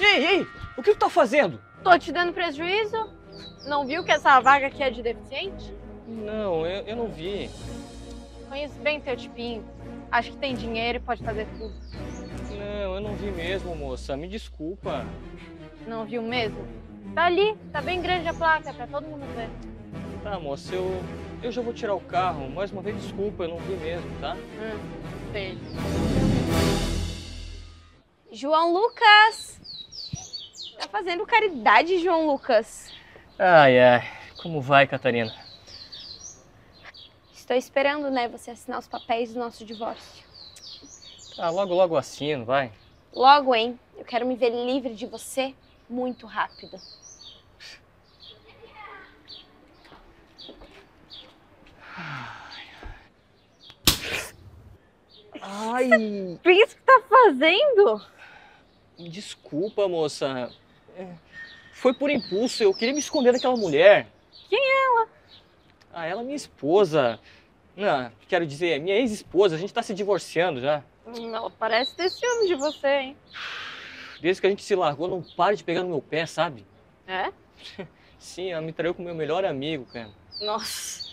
Ei, ei, o que tu tá fazendo? Tô te dando prejuízo? Não viu que essa vaga aqui é de deficiente? Não, eu, eu não vi. Conheço bem teu tipinho. Acho que tem dinheiro e pode fazer tudo. Não, eu não vi mesmo, moça. Me desculpa. Não viu mesmo? Tá ali, tá bem grande a placa, pra todo mundo ver. Tá, moça, eu, eu já vou tirar o carro. Mais uma vez, desculpa, eu não vi mesmo, tá? Hum, sei. João Lucas! Fazendo caridade, João Lucas. Ai, ai. Como vai, Catarina? Estou esperando, né, você assinar os papéis do nosso divórcio. Tá, logo, logo assino, vai. Logo, hein? Eu quero me ver livre de você muito rápido. Ai, O que isso que tá fazendo? desculpa, moça. É, Foi por impulso, eu queria me esconder daquela mulher. Quem é ela? Ah, ela é minha esposa. Não, quero dizer, minha ex-esposa, a gente tá se divorciando já. Hum, Ela parece ter ciúme de você, hein? Desde que a gente se largou, não para de pegar no meu pé, sabe? É? Sim, ela me traiu com meu melhor amigo, cara. Nossa.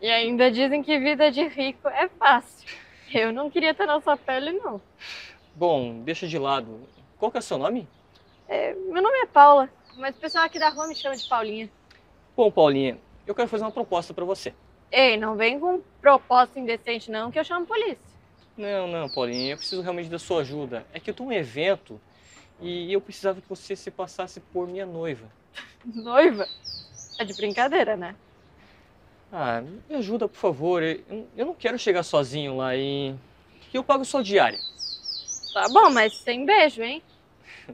E ainda dizem que vida de rico é fácil. Eu não queria ter na sua pele, não. Bom, deixa de lado. Qual que é o seu nome? É, meu nome é Paula, mas o pessoal aqui da rua me chama de Paulinha. Bom, Paulinha, eu quero fazer uma proposta pra você. Ei, não vem com proposta indecente, não, que eu chamo a polícia. Não, não, Paulinha, eu preciso realmente da sua ajuda. É que eu tô num evento e eu precisava que você se passasse por minha noiva. Noiva? É de brincadeira, né? Ah, me ajuda, por favor. Eu, não quero chegar sozinho lá e. e eu pago sua diária. Tá bom, mas sem beijo, hein?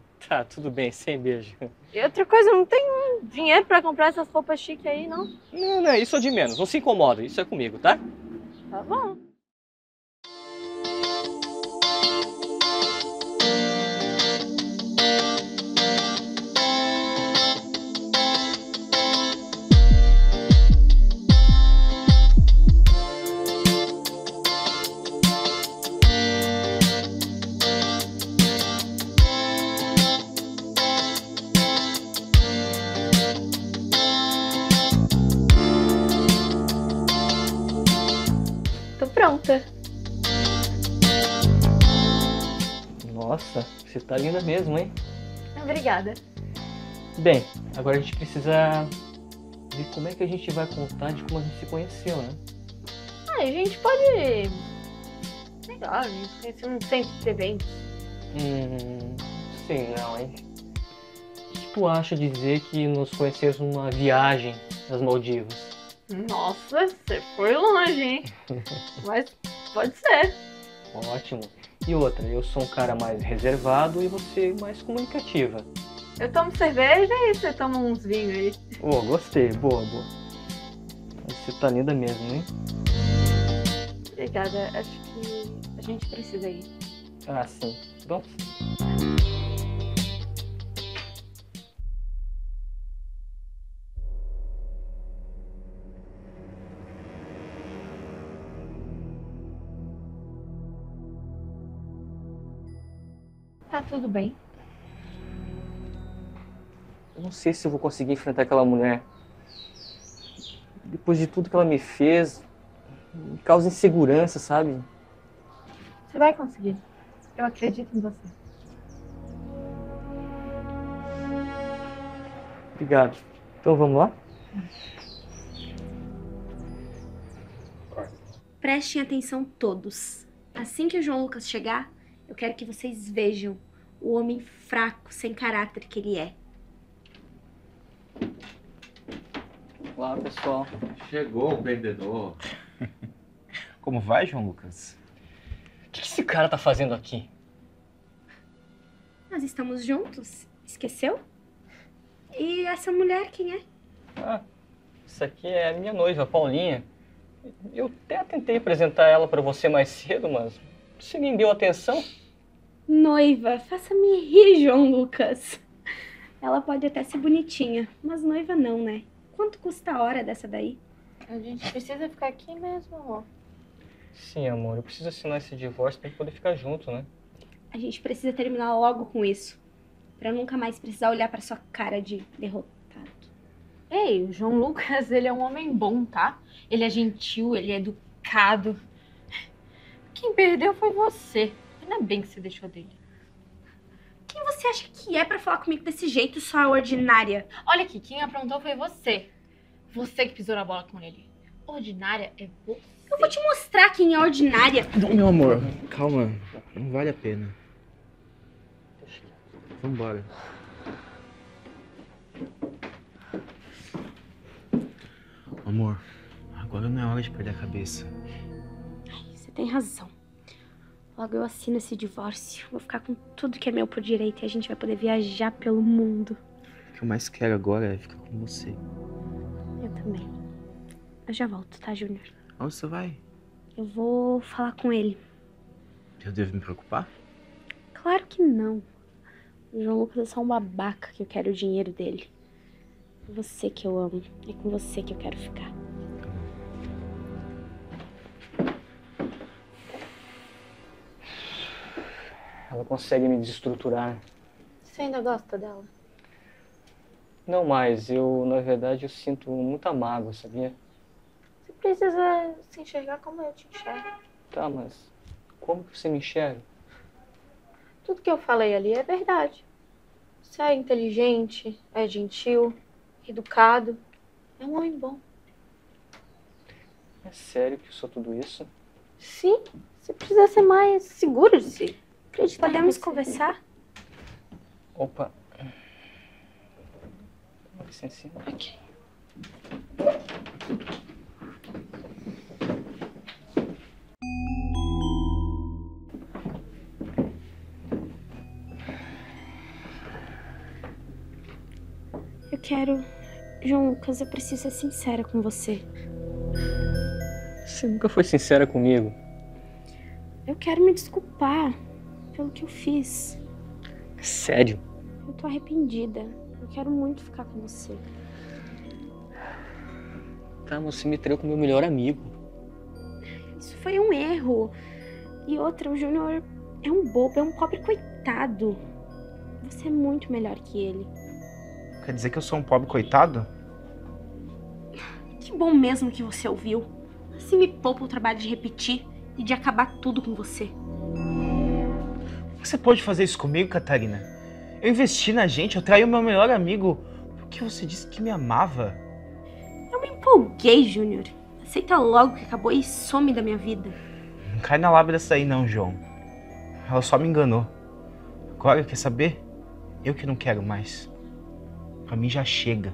Tá, tudo bem, sem beijo. E outra coisa, não tem dinheiro pra comprar essas roupas chiques aí, não? Não, não, isso é de menos. Não se incomoda, isso é comigo, tá? Tá bom. Tá linda mesmo, hein? Obrigada. Bem, agora a gente precisa ver como é que a gente vai contar de como a gente se conheceu, né? Ah, a gente pode. Sei lá, a gente conheceu num centro de eventos. Hum. sei não, hein? O que tu acha de dizer que nos conhecemos numa viagem nas Maldivas? Nossa, você foi longe, hein? Mas pode ser. Ótimo. E outra, eu sou um cara mais reservado e você mais comunicativa. Eu tomo cerveja e você toma uns vinhos aí. Oh, gostei. Boa, boa. Você tá linda mesmo, hein? Obrigada, acho que a gente precisa ir. Ah, sim. Bom. Tudo bem. Eu não sei se eu vou conseguir enfrentar aquela mulher. Depois de tudo que ela me fez, me causa insegurança, sabe? Você vai conseguir. Eu acredito em você. Obrigado. Então vamos lá? Prestem atenção todos. Assim que o João Lucas chegar, eu quero que vocês vejam o homem fraco, sem caráter que ele é. Olá, pessoal. Chegou o vendedor. Como vai, João Lucas? O que esse cara tá fazendo aqui? Nós estamos juntos, esqueceu? E essa mulher quem é? Ah, isso aqui é a minha noiva, Paulinha. Eu até tentei apresentar ela pra você mais cedo, mas você nem deu atenção. Noiva, faça-me rir, João Lucas. Ela pode até ser bonitinha, mas noiva não, né? Quanto custa a hora dessa daí? A gente precisa ficar aqui mesmo, amor. Sim, amor, eu preciso assinar esse divórcio pra gente poder ficar junto, né? A gente precisa terminar logo com isso. Pra nunca mais precisar olhar pra sua cara de derrotado. Ei, o João Lucas, ele é um homem bom, tá? Ele é gentil, ele é educado. Quem perdeu foi você. Ainda bem que você deixou dele. Quem você acha que é pra falar comigo desse jeito, sua ordinária? Olha aqui, quem aprontou foi você. Você que pisou na bola com ele. Ordinária é você. Eu vou te mostrar quem é ordinária. Não, meu amor, calma. Não vale a pena. Vambora. Amor, agora não é hora de perder a cabeça. Você tem razão. Logo eu assino esse divórcio. Vou ficar com tudo que é meu por direito e a gente vai poder viajar pelo mundo. O que eu mais quero agora é ficar com você. Eu também. Eu já volto, tá, Júnior? Onde você vai? Eu vou falar com ele. Eu devo me preocupar? Claro que não. O João Lucas é só um babaca que eu quero o dinheiro dele. É você que eu amo. É com você que eu quero ficar. Ela consegue me desestruturar. Você ainda gosta dela? Não mais, eu, na verdade, eu sinto muita mágoa, sabia? Você precisa se enxergar como eu te enxergo. Tá, mas como que você me enxerga? Tudo que eu falei ali é verdade. Você é inteligente, é gentil, educado. É um homem bom. É sério que eu sou tudo isso? Sim, você precisa ser mais seguro de si. Acreditar em Podemos conversar? Opa. Uma licencinha. Eu quero. João Lucas, eu preciso ser sincera com você. Você nunca foi sincera comigo. Eu quero me desculpar pelo que eu fiz. Sério? Eu tô arrependida. Eu quero muito ficar com você. Tá, você me traiu com meu melhor amigo. Isso foi um erro. E outra, o Júnior é um bobo, é um pobre coitado. Você é muito melhor que ele. Quer dizer que eu sou um pobre coitado? Que bom mesmo que você ouviu. Assim me poupa o trabalho de repetir e de acabar tudo com você. Você pode fazer isso comigo, Catarina? Eu investi na gente, eu traí o meu melhor amigo porque você disse que me amava. Eu me empolguei, Júnior. Aceita logo que acabou e some da minha vida. Não cai na lábia dessa aí não, João. Ela só me enganou. Agora, quer saber? Eu que não quero mais. Pra mim já chega.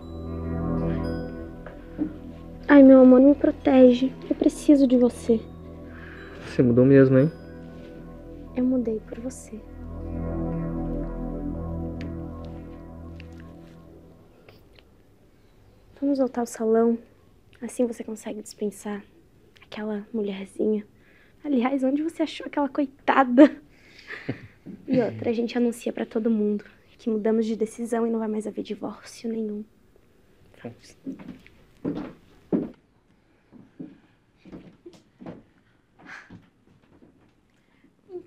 Ai, meu amor, me protege. Eu preciso de você. Você mudou mesmo, hein? Eu mudei por você. Vamos voltar ao salão. Assim você consegue dispensar aquela mulherzinha. Aliás, onde você achou aquela coitada? E outra, a gente anuncia pra todo mundo que mudamos de decisão e não vai mais haver divórcio nenhum.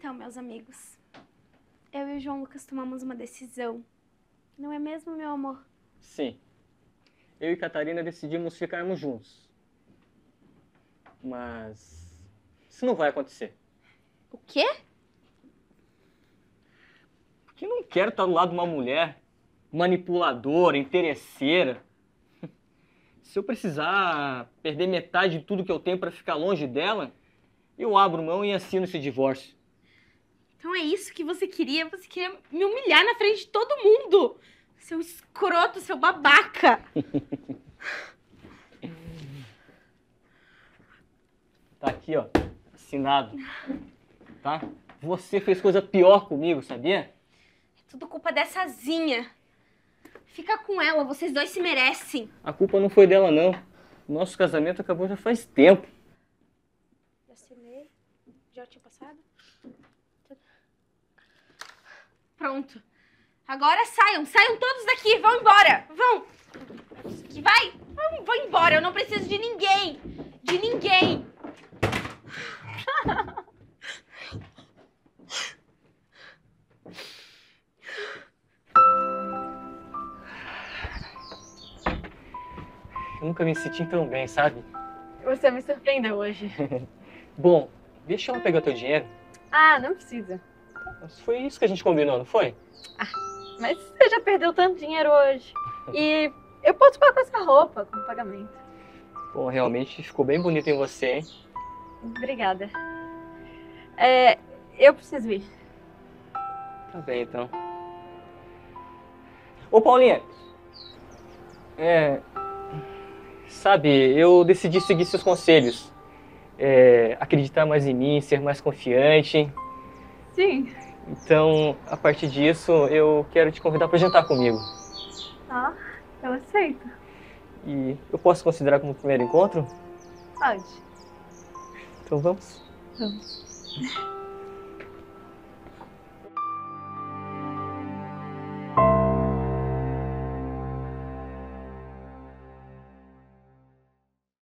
Então, meus amigos, eu e o João Lucas tomamos uma decisão. Não é mesmo, meu amor? Sim. Eu e Catarina decidimos ficarmos juntos. Mas isso não vai acontecer. O quê? Porque não quero estar do lado de uma mulher manipuladora, interesseira. Se eu precisar perder metade de tudo que eu tenho para ficar longe dela, eu abro mão e assino esse divórcio. Então é isso que você queria? Você queria me humilhar na frente de todo mundo! Seu escroto, seu babaca! Tá aqui, ó, assinado. Tá? Você fez coisa pior comigo, sabia? É tudo culpa dessa Zinha. Fica com ela, vocês dois se merecem. A culpa não foi dela, não. Nosso casamento acabou já faz tempo. Já assinei? Já tinha passado? Pronto. Agora saiam, saiam todos daqui, vão embora, vão. Que vai, vão, vão embora, eu não preciso de ninguém, de ninguém. Eu nunca me senti tão bem, sabe? Você me surpreendeu hoje. Bom, deixa eu pegar teu dinheiro. Ah, não precisa. Foi isso que a gente combinou, não foi? Mas você já perdeu tanto dinheiro hoje. E eu posso pagar com essa roupa, com pagamento. Bom, realmente ficou bem bonito em você, hein? Obrigada. É, eu preciso ir. Tá bem, então. Ô, Paulinha. É. Sabe, eu decidi seguir seus conselhos. É, acreditar mais em mim, ser mais confiante. Sim. Então, a partir disso, eu quero te convidar para jantar comigo. Tá, eu aceito. E eu posso considerar como primeiro encontro? Pode. Então vamos. Vamos.